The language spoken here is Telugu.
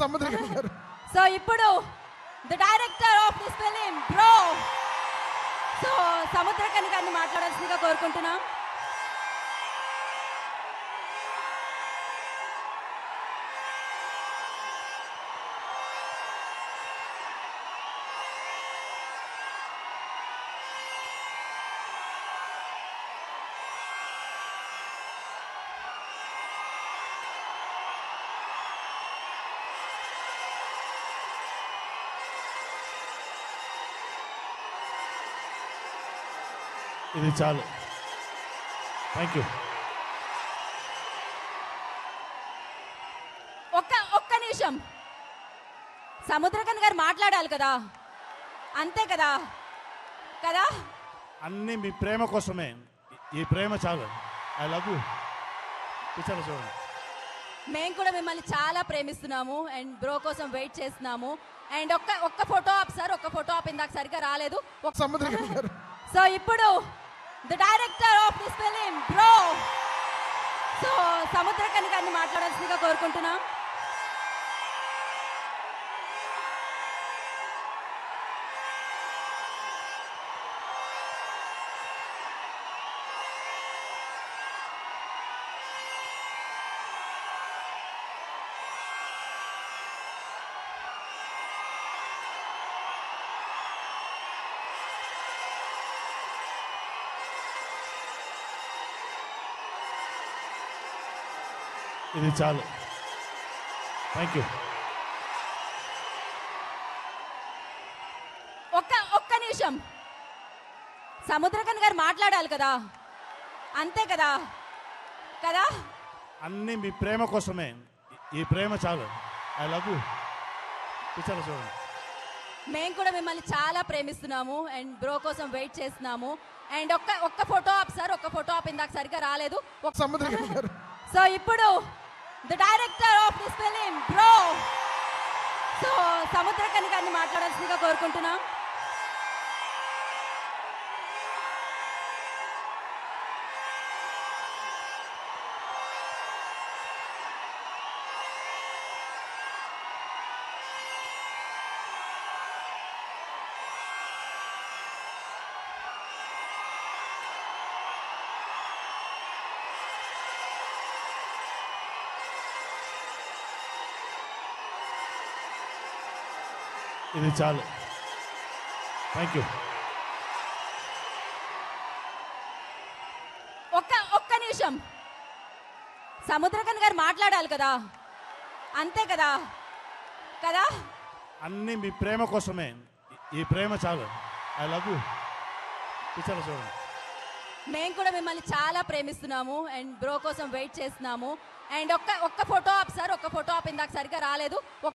సముద్ర గారు. సో ఇప్పుడు the director of this film Bro so Samuthirakani గారిని మాట్లాడాల్సిందిగా కోరుకుంటున్నాం. ఇది చాలు. థ్యాంక్ యూ ఒక్క ఒక్క నిమిషం. సముద్రకన్ గారు మాట్లాడాలి కదా? అంతే కదా? కదా? అన్నీ మీ ప్రేమ కోసమే. ఈ ప్రేమ చాలు. ఐ లవ్ యూ చూడండి. మేము కూడా మిమ్మల్ని చాలా ప్రేమిస్తున్నాము అండ్ బ్రో కోసం వెయిట్ చేస్తున్నాము. అండ్ ఒక్క ఒక్క ఫోటో ఆప్ సార్ ఒక్క ఫోటో ఆప్ ఇందాక సరిగ్గా రాలేదు. ఒక్క- సముద్ర గారు. సో ఇప్పుడు the director of this film Bro so Samudra గారిని మాట్లాడాల్సిందిగా కోరుకుంటున్నాం. ఇది చాలు. థ్యాంక్ యూ ఒక్క ఒక్క నిమిషం. సముద్రకన్ గారు మాట్లాడాలి కదా? అంతే కదా? కదా? అన్నీ మీ ప్రేమ కోసమే. ఈ ప్రేమ చాలు. ఐ లవ్ యూ చూడండి. మేము కూడా మిమ్మల్ని చాలా ప్రేమిస్తున్నాము అండ్ బ్రో కోసం వెయిట్ చేస్తున్నాము. అండ్ ఒక్క ఒక్క ఫోటో ఆప్ సార్ ఒక్క ఫోటో ఆప్ ఇందాక సరిగ్గా రాలేదు. సముద్ర గారు. సో ఇప్పుడు the director of this film bro so Samuthirakani గారిని మాట్లాడాల్సిందిగా కోరుకుంటున్నాం. ఇది చాలు. థ్యాంక్ యూ ఒక్క ఒక్క నిమిషం. సముద్రకన్ గారు మాట్లాడాలి కదా? అంతే కదా? కదా? అన్నీ మీ ప్రేమ కోసమే. ఈ ప్రేమ చాలు. ఐ లవ్ యూ చూడండి. మేము కూడా మిమ్మల్ని చాలా ప్రేమిస్తున్నాము అండ్ బ్రో కోసం వెయిట్ చేస్తున్నాము. అండ్ ఒక్క ఒక్క ఫోటో ఆప్ సార్ ఒక్క ఫోటో ఆప్ ఇందాక సరిగ్గా రాలేదు.